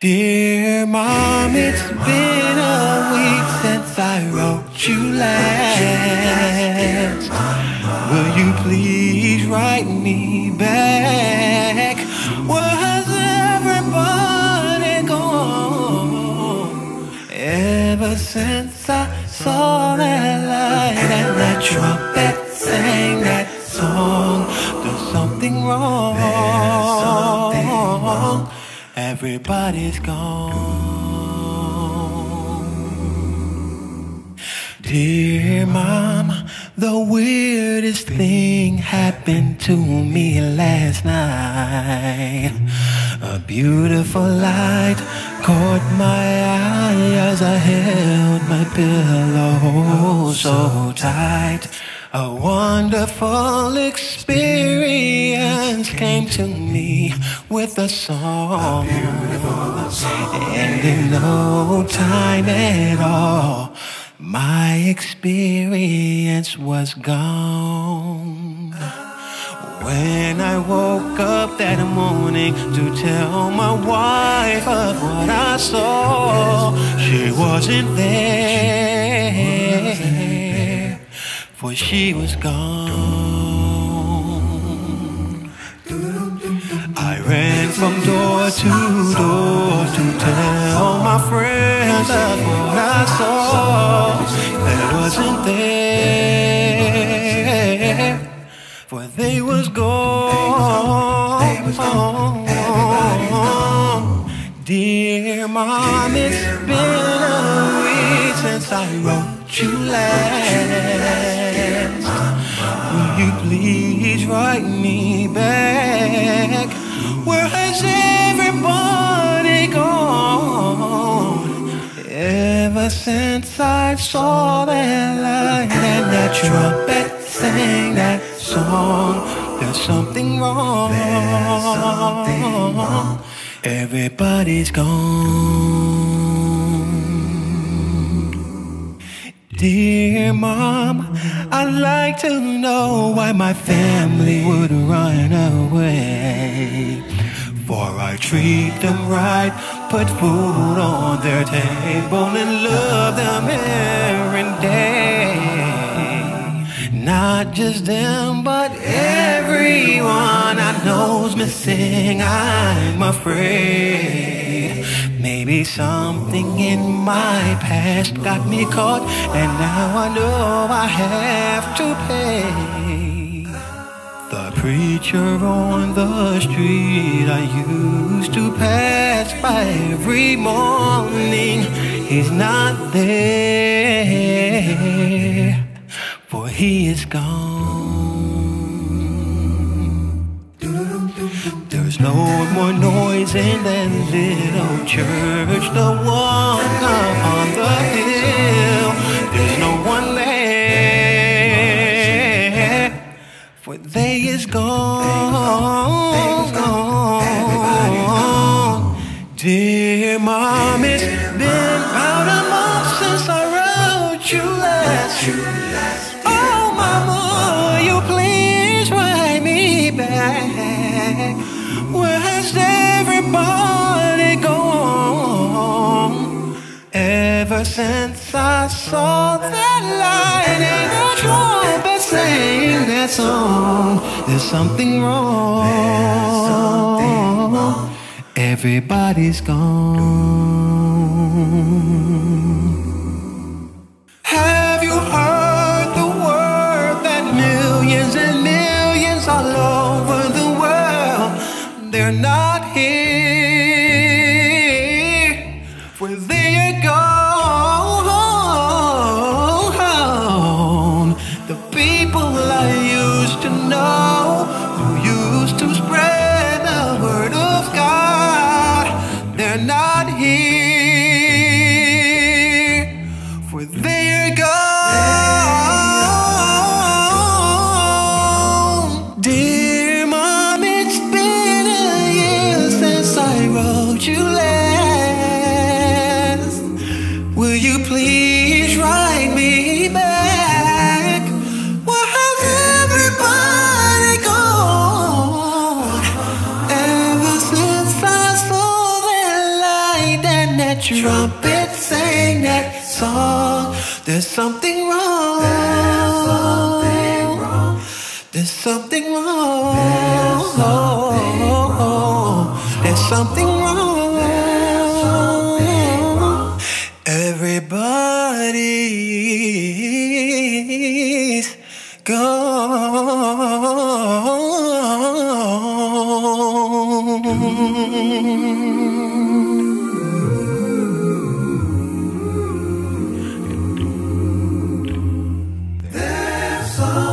Dear mom, it's been a week since I wrote you last. Will you please write me back? Was everybody gone? Ever since I saw that light and that trumpet Everybody's gone. Dear mom, the weirdest thing happened to me last night. A beautiful light caught my eye as I held my pillow so tight. A wonderful experience came to me with a song. And in no time at all, my experience was gone. When I woke up that morning to tell my wife of what I saw, she wasn't there, for she was gone. I ran from door to door to tell all my friends of what I saw that wasn't there, for they was gone. Dear mom, it's been a week since I wrote you last. Will you please write me back? Where has everybody gone? Ever since I saw that light and that trumpet sang that song, there's something wrong. Everybody's gone. Dear mom, I'd like to know why my family would run away. For I treat them right, put food on their table, and love them every day. Not just them, but everyone I know's missing. I'm afraid. Maybe something in my past got me caught, and now I know I have to pay. The preacher on the street I used to pass by every morning, he's not there, for he is gone. Noise in that little church, the one up on the hill. There's no one there, for they is gone. Dear mom, it's been about a month since I wrote you last. Oh, mama, you please write me back. Where has everybody gone? Ever since I saw that light and the trumpet sang that song, there's something wrong. Everybody's gone. They're not here, wrote you last. Will you please write me back? Where has everybody gone? Ever since I saw that light trumpet sang that song. There's something wrong. There's something wrong. There's something wrong. There's something wrong. There's some.